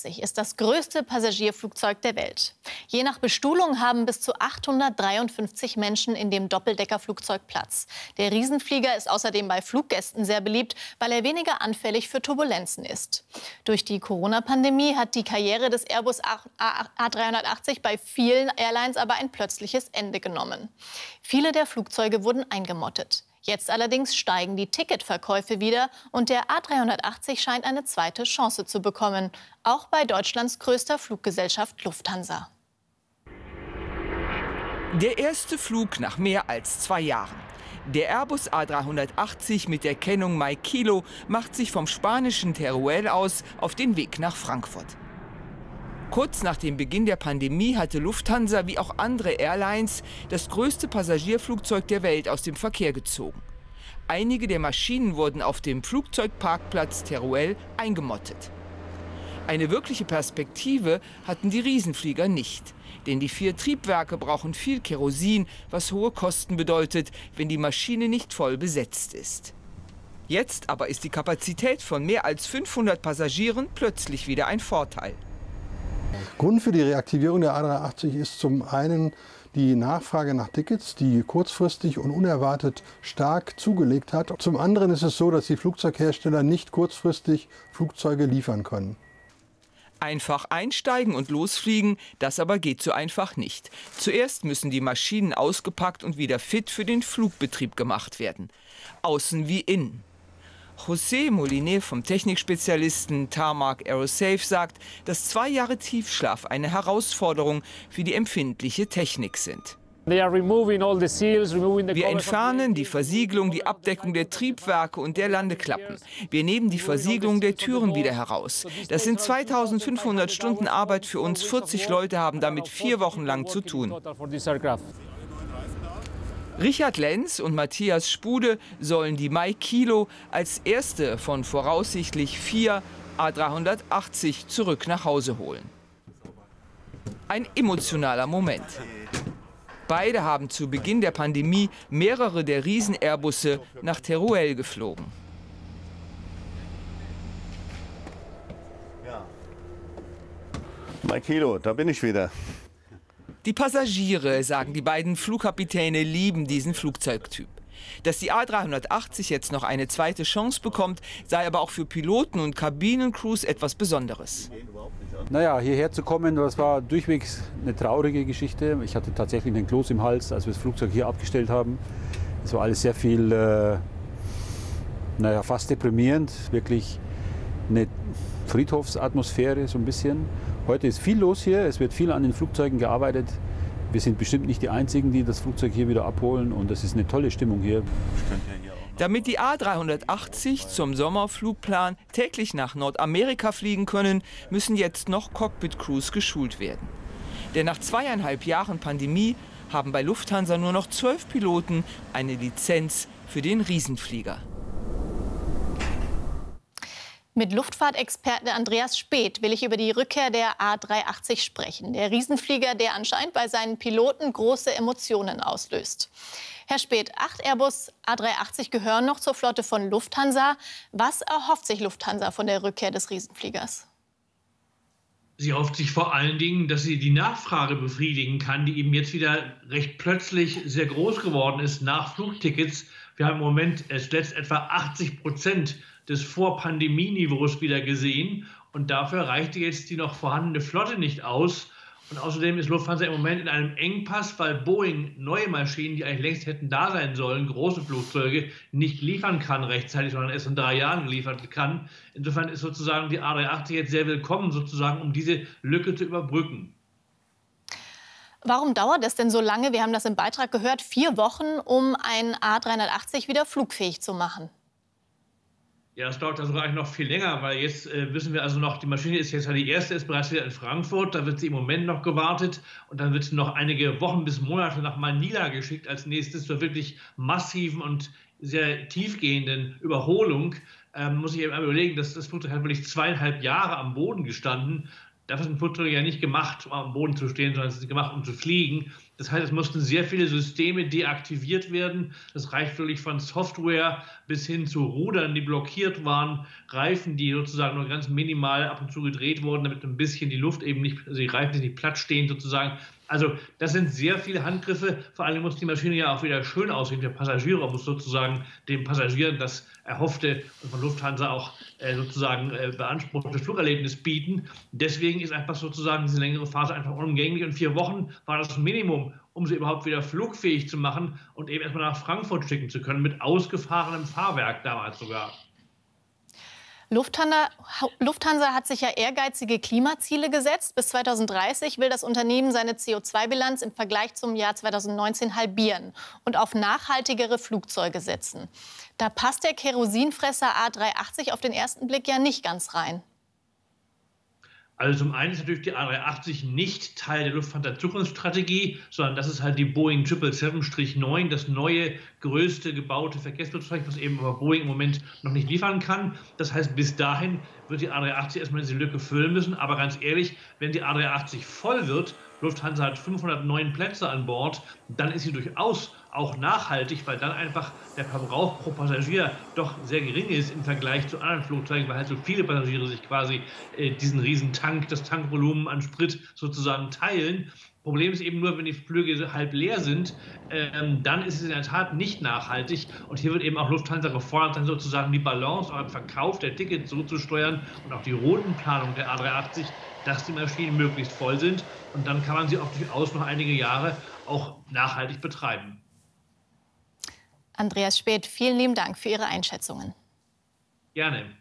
A380 ist das größte Passagierflugzeug der Welt. Je nach Bestuhlung haben bis zu 853 Menschen in dem Doppeldeckerflugzeug Platz. Der Riesenflieger ist außerdem bei Fluggästen sehr beliebt, weil er weniger anfällig für Turbulenzen ist. Durch die Corona-Pandemie hat die Karriere des Airbus A380 bei vielen Airlines aber ein plötzliches Ende genommen. Viele der Flugzeuge wurden eingemottet. Jetzt allerdings steigen die Ticketverkäufe wieder und der A380 scheint eine zweite Chance zu bekommen, auch bei Deutschlands größter Fluggesellschaft Lufthansa. Der erste Flug nach mehr als zwei Jahren. Der Airbus A380 mit der Kennung Mike Kilo macht sich vom spanischen Teruel aus auf den Weg nach Frankfurt. Kurz nach dem Beginn der Pandemie hatte Lufthansa wie auch andere Airlines das größte Passagierflugzeug der Welt aus dem Verkehr gezogen. Einige der Maschinen wurden auf dem Flugzeugparkplatz Teruel eingemottet. Eine wirkliche Perspektive hatten die Riesenflieger nicht. Denn die vier Triebwerke brauchen viel Kerosin, was hohe Kosten bedeutet, wenn die Maschine nicht voll besetzt ist. Jetzt aber ist die Kapazität von mehr als 500 Passagieren plötzlich wieder ein Vorteil. Grund für die Reaktivierung der A380 ist zum einen die Nachfrage nach Tickets, die kurzfristig und unerwartet stark zugelegt hat. Zum anderen ist es so, dass die Flugzeughersteller nicht kurzfristig Flugzeuge liefern können. Einfach einsteigen und losfliegen, das aber geht so einfach nicht. Zuerst müssen die Maschinen ausgepackt und wieder fit für den Flugbetrieb gemacht werden. Außen wie innen. José Moliné vom Technikspezialisten Tarmac Aerosafe sagt, dass zwei Jahre Tiefschlaf eine Herausforderung für die empfindliche Technik sind. Wir entfernen die Versiegelung, die Abdeckung der Triebwerke und der Landeklappen. Wir nehmen die Versiegelung der Türen wieder heraus. Das sind 2500 Stunden Arbeit für uns. 40 Leute haben damit vier Wochen lang zu tun. Richard Lenz und Matthias Spude sollen die Mai Kilo als erste von voraussichtlich vier A380 zurück nach Hause holen. Ein emotionaler Moment. Beide haben zu Beginn der Pandemie mehrere der Riesen-Airbusse nach Teruel geflogen. Mein Kilo, da bin ich wieder. Die Passagiere, sagen die beiden Flugkapitäne, lieben diesen Flugzeugtyp. Dass die A380 jetzt noch eine zweite Chance bekommt, sei aber auch für Piloten und Kabinencrews etwas Besonderes. Naja, hierher zu kommen, das war durchwegs eine traurige Geschichte. Ich hatte tatsächlich einen Kloß im Hals, als wir das Flugzeug hier abgestellt haben. Es war alles sehr viel, äh, naja, fast deprimierend. Wirklich Friedhofsatmosphäre so ein bisschen. Heute ist viel los hier, es wird viel an den Flugzeugen gearbeitet. Wir sind bestimmt nicht die Einzigen, die das Flugzeug hier wieder abholen und das ist eine tolle Stimmung hier. Damit die A380 zum Sommerflugplan täglich nach Nordamerika fliegen können, müssen jetzt noch Cockpit-Crews geschult werden. Denn nach zweieinhalb Jahren Pandemie haben bei Lufthansa nur noch zwölf Piloten eine Lizenz für den Riesenflieger. Mit Luftfahrtexperte Andreas Speth will ich über die Rückkehr der A380 sprechen. Der Riesenflieger, der anscheinend bei seinen Piloten große Emotionen auslöst. Herr Speth, acht Airbus A380 gehören noch zur Flotte von Lufthansa. Was erhofft sich Lufthansa von der Rückkehr des Riesenfliegers? Sie erhofft sich vor allen Dingen, dass sie die Nachfrage befriedigen kann, die eben jetzt wieder recht plötzlich sehr groß geworden ist nach Flugtickets. Wir haben im Moment zuletzt etwa 80 Prozent des Vor-Pandemie-Niveaus wieder gesehen. Und dafür reichte jetzt die noch vorhandene Flotte nicht aus. Und außerdem ist Lufthansa im Moment in einem Engpass, weil Boeing neue Maschinen, die eigentlich längst hätten da sein sollen, große Flugzeuge, nicht liefern kann rechtzeitig, sondern erst in drei Jahren geliefert kann. Insofern ist sozusagen die A380 jetzt sehr willkommen, sozusagen, um diese Lücke zu überbrücken. Warum dauert es denn so lange? Wir haben das im Beitrag gehört, vier Wochen, um ein A380 wieder flugfähig zu machen. Ja, das dauert sogar eigentlich noch viel länger, weil jetzt äh, wissen wir also noch, die Maschine ist jetzt ja die erste, ist bereits wieder in Frankfurt, da wird sie im Moment noch gewartet und dann wird sie noch einige Wochen bis Monate nach Manila geschickt als nächstes zur wirklich massiven und sehr tiefgehenden Überholung. Ähm, muss ich eben überlegen, dass das Flugzeug hat wirklich zweieinhalb Jahre am Boden gestanden. Dafür ist ein Flugzeug ja nicht gemacht, um am Boden zu stehen, sondern es ist gemacht, um zu fliegen. Das heißt, es mussten sehr viele Systeme deaktiviert werden. Das reicht wirklich von Software bis hin zu Rudern, die blockiert waren, Reifen, die sozusagen nur ganz minimal ab und zu gedreht wurden, damit ein bisschen die Luft eben nicht, also die Reifen nicht platt stehen sozusagen. Also das sind sehr viele Handgriffe. Vor allem muss die Maschine ja auch wieder schön aussehen. Der Passagier muss sozusagen dem Passagieren das erhoffte und von Lufthansa auch äh, sozusagen äh, beanspruchte Flugerlebnis bieten. Deswegen ist einfach sozusagen diese längere Phase einfach unumgänglich. Und vier Wochen war das Minimum, um sie überhaupt wieder flugfähig zu machen und eben erstmal nach Frankfurt schicken zu können, mit ausgefahrenem Fahrwerk damals sogar. Lufthansa, Lufthansa, hat sich ja ehrgeizige Klimaziele gesetzt. Bis 2030 will das Unternehmen seine CO2-Bilanz im Vergleich zum Jahr 2019 halbieren und auf nachhaltigere Flugzeuge setzen. Da passt der Kerosinfresser A380 auf den ersten Blick ja nicht ganz rein. Also zum einen ist natürlich die A380 nicht Teil der Lufthansa-Zukunftsstrategie, sondern das ist halt die Boeing 777-9, das neue, größte gebaute Verkehrsflugzeug, was eben aber Boeing im Moment noch nicht liefern kann. Das heißt, bis dahin wird die A380 erstmal diese Lücke füllen müssen. Aber ganz ehrlich, wenn die A380 voll wird, Lufthansa hat 509 Plätze an Bord, dann ist sie durchaus auch nachhaltig, weil dann einfach der Verbrauch pro Passagier doch sehr gering ist im Vergleich zu anderen Flugzeugen, weil halt so viele Passagiere sich quasi äh, diesen riesen Tank, das Tankvolumen an Sprit sozusagen teilen. Problem ist eben nur, wenn die Flüge halb leer sind, ähm, dann ist es in der Tat nicht nachhaltig. Und hier wird eben auch Lufthansa gefordert, dann sozusagen die Balance beim Verkauf der Tickets so zu steuern und auch die Routenplanung der A380, dass die Maschinen möglichst voll sind. Und dann kann man sie auch durchaus noch einige Jahre auch nachhaltig betreiben. Andreas Speth, vielen lieben Dank für Ihre Einschätzungen. Gerne.